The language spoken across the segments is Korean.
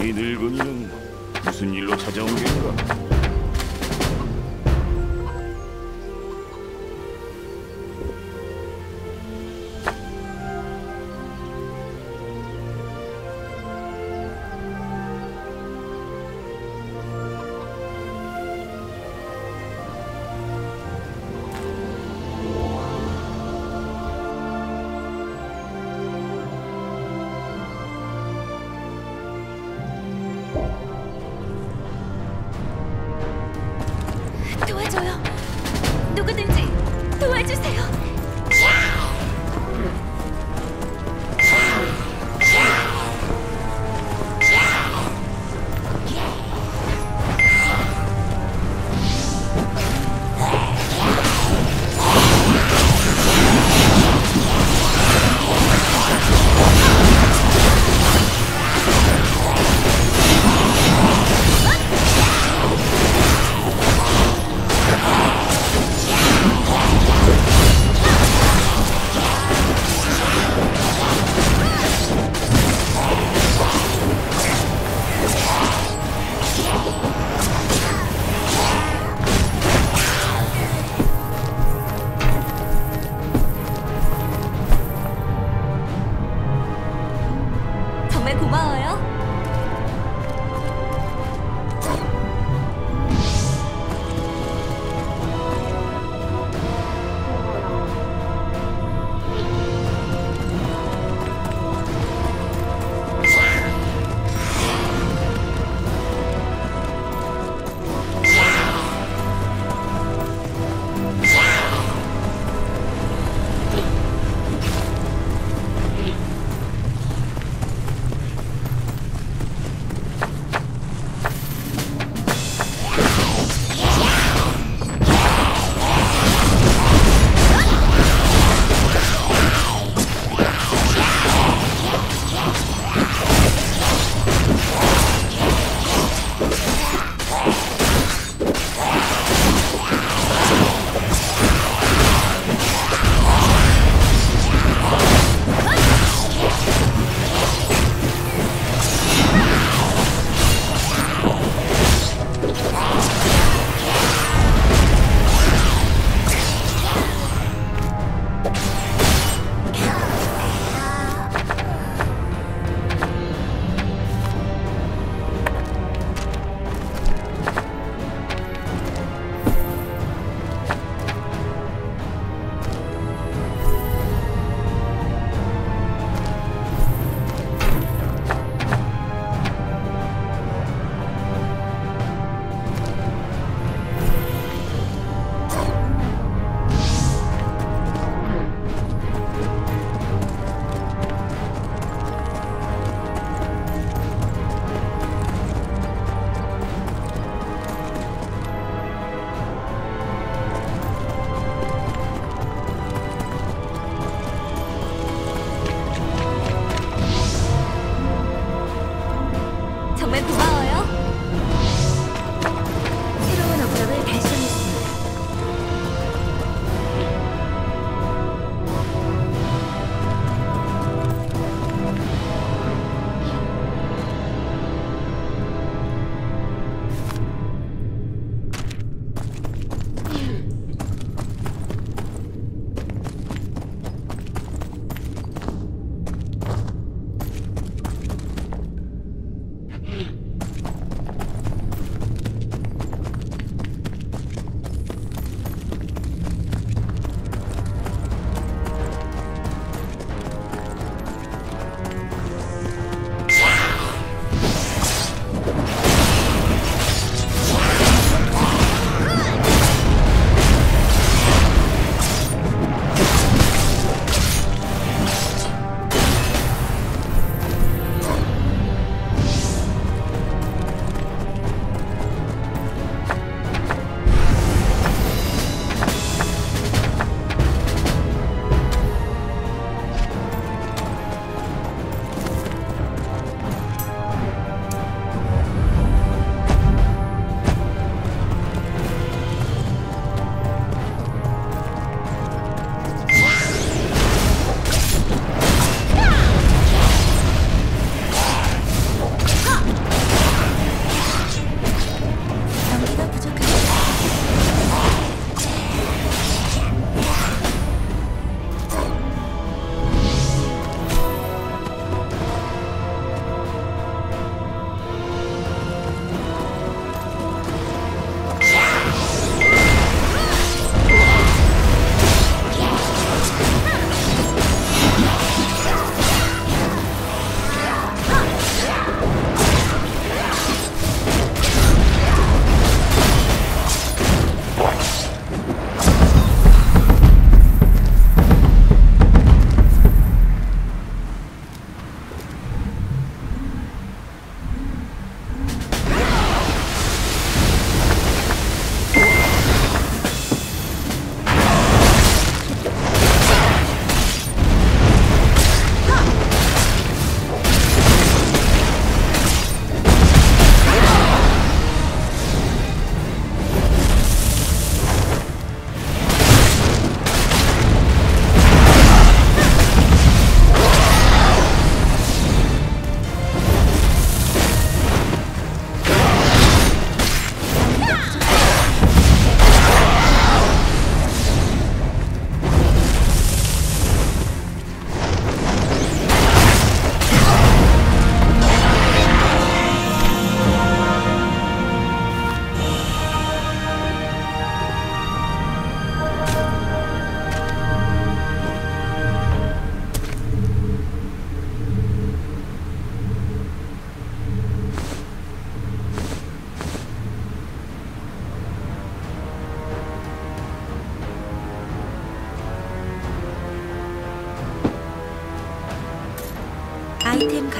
이 늙은이는 무슨 일로 찾아온 게인가?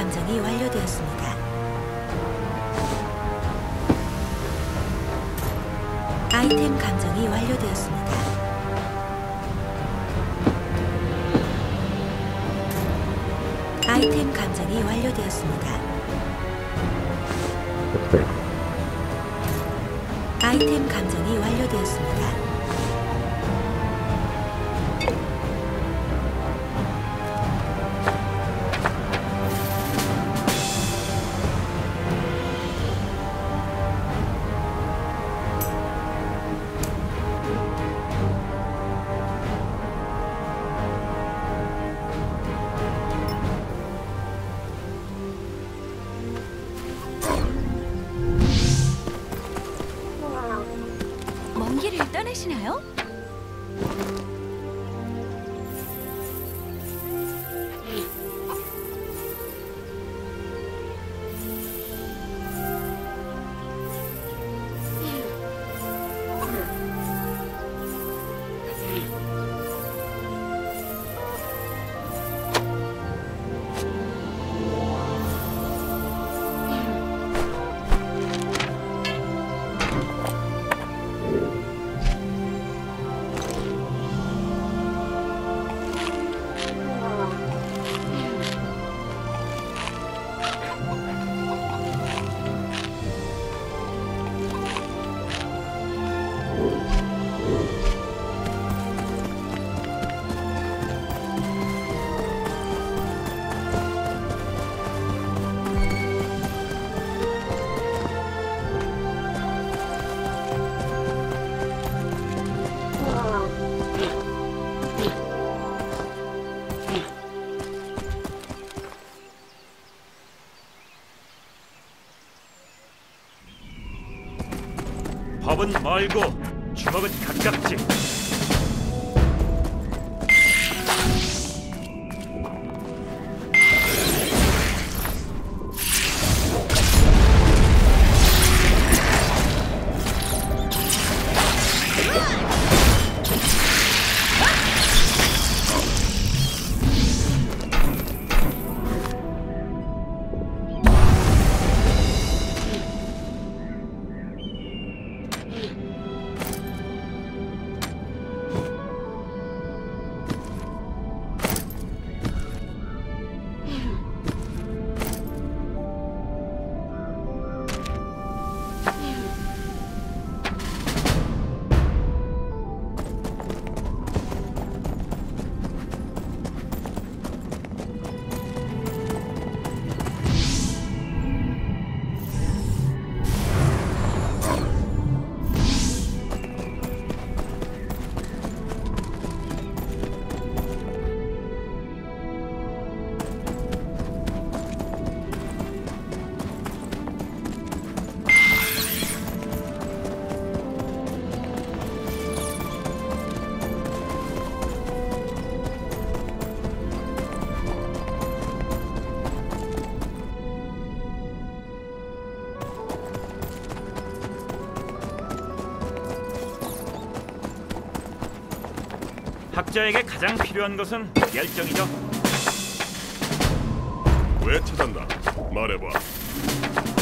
감정이 완료되었습니다. 아이템 감정이 완료되었습니다. 아이템 감정이 완료되었습니다. 밥은 말고 주먹은 가깝지. 학자에게 가장 필요한 것은 열정이죠. 왜 찾았나? 말해봐.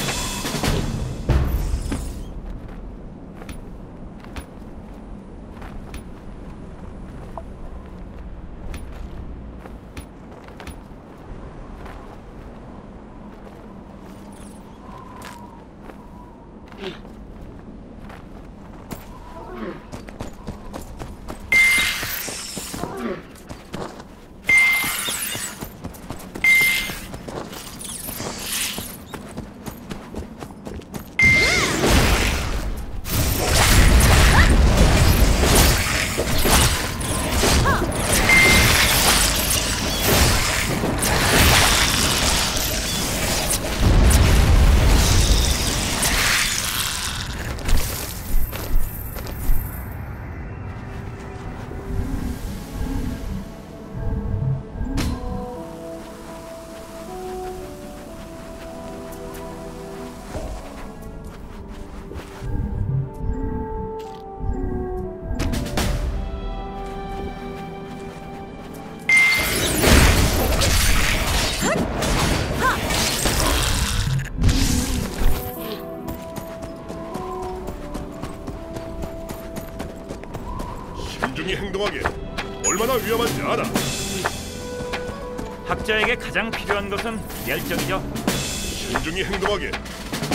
가장 필요한 것은 열정이죠. 신중히 행동하게.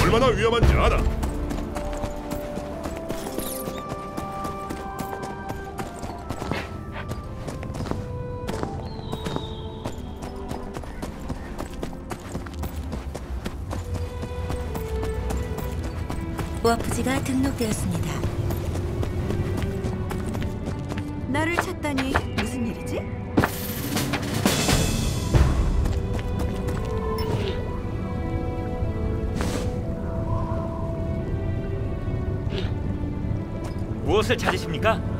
얼마나 위험한지 알아. 워프지가 등록되었습니다. 무엇을 찾으십니까?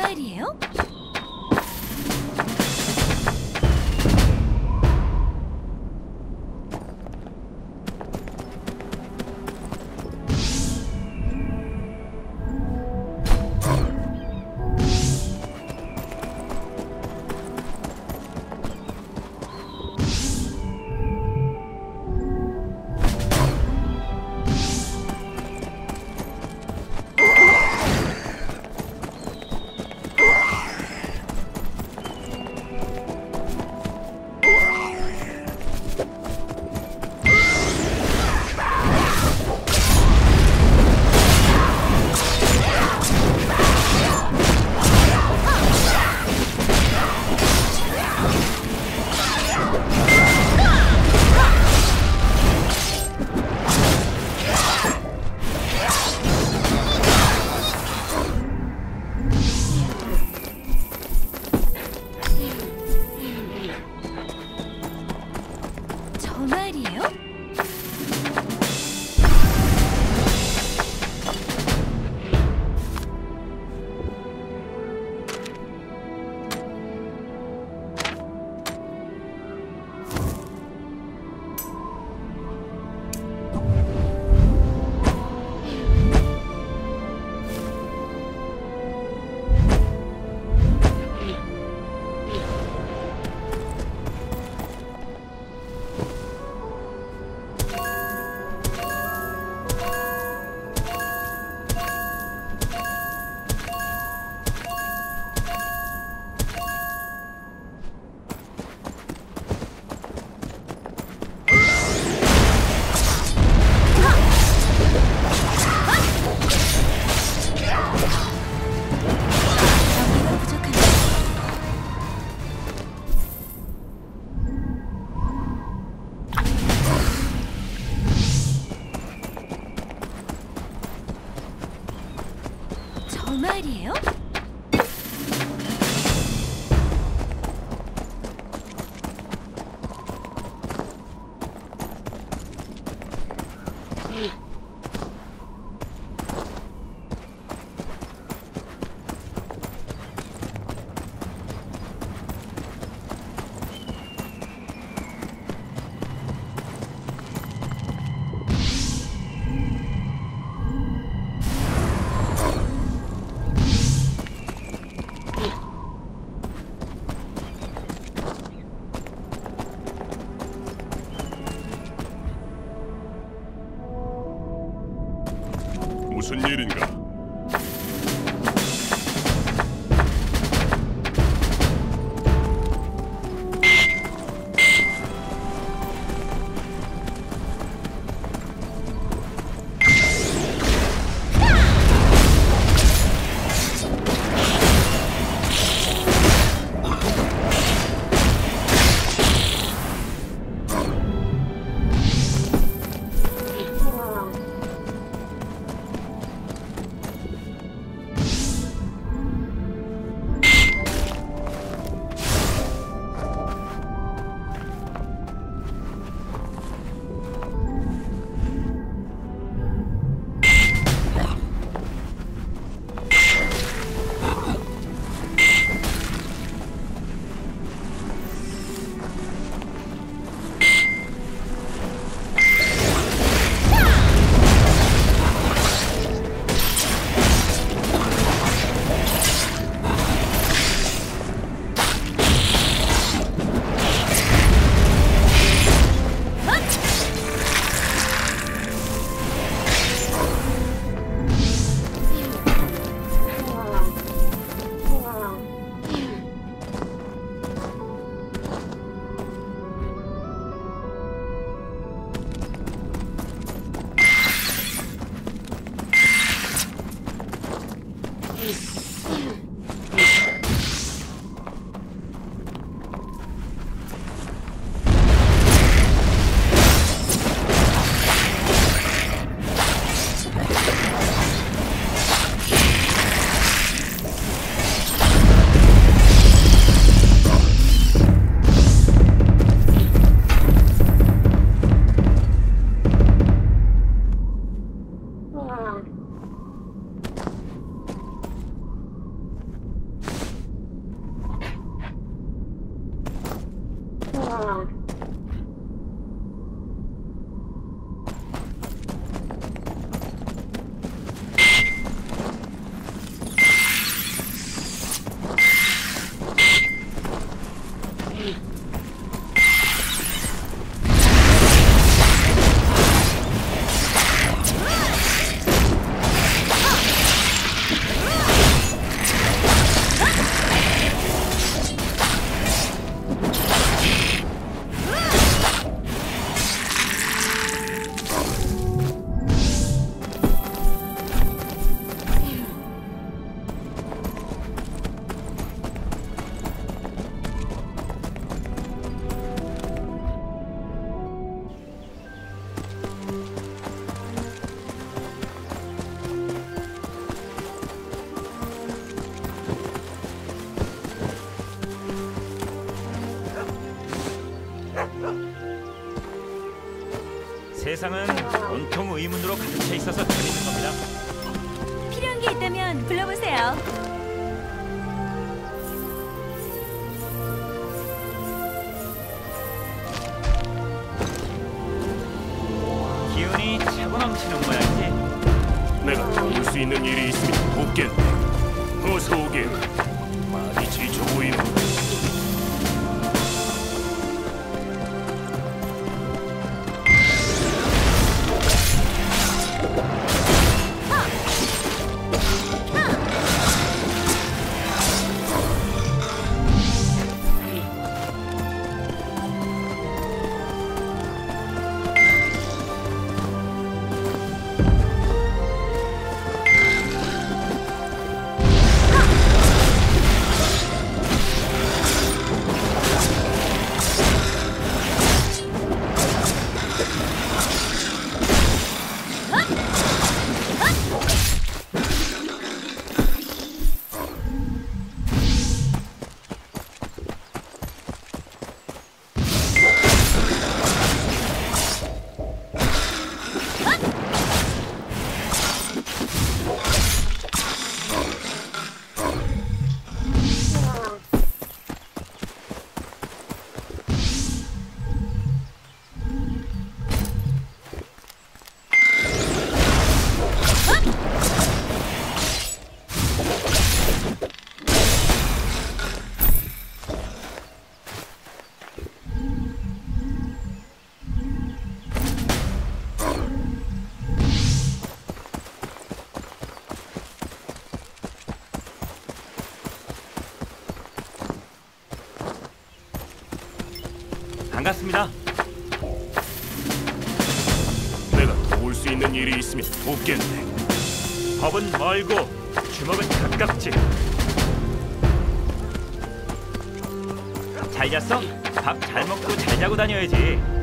저 말이에요? 무 세상은 온통 의문으로 가득 차 있어서 재밌는 겁니다. 필요한 게 있다면 불러보세요. 기운이 차고 넘치는 모양이지. 내가 도울 수 있는 일이 있으면 돕겠네. 어서 오게. 반갑습니다. 내가 도울 수 있는 일이 있으면 돕겠네. 법은 멀고 주먹은 가깝지. 잘 잤어? 밥 잘 먹고 잘 자고 다녀야지.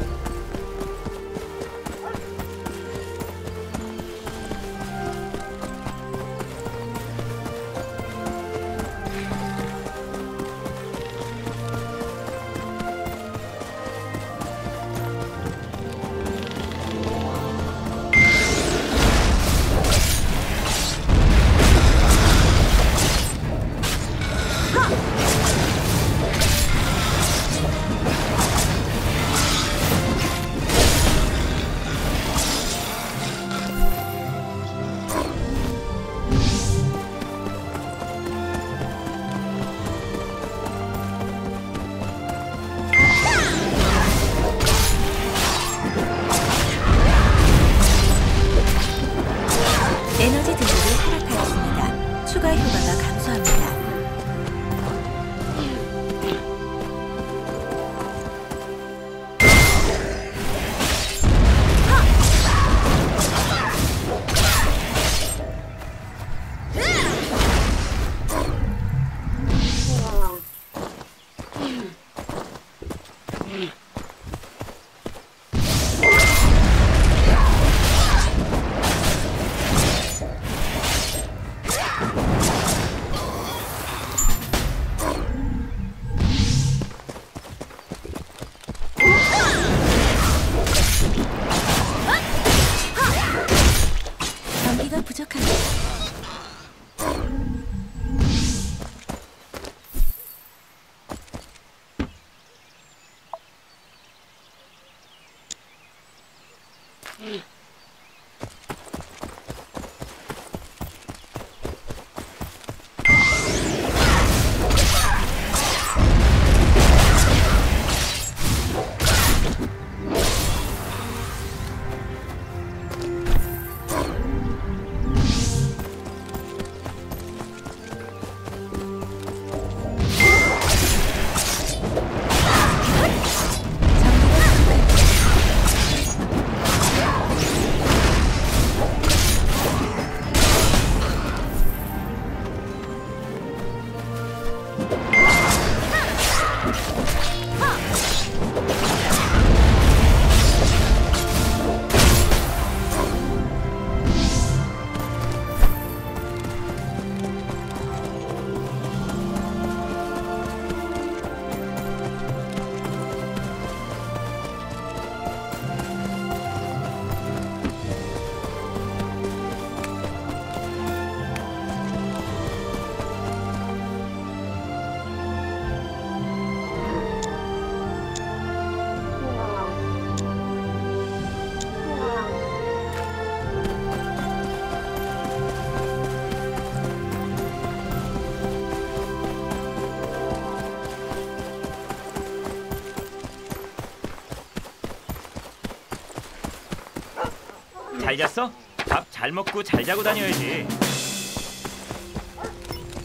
잘 잤어? 밥 잘 먹고 잘 자고 다녀야지.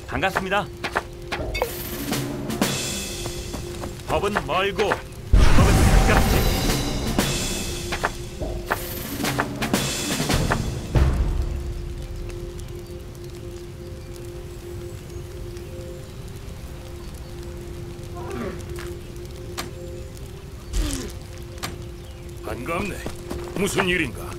반갑습니다. 법은 멀고 법은 가깝지. 반갑네. 무슨 일인가?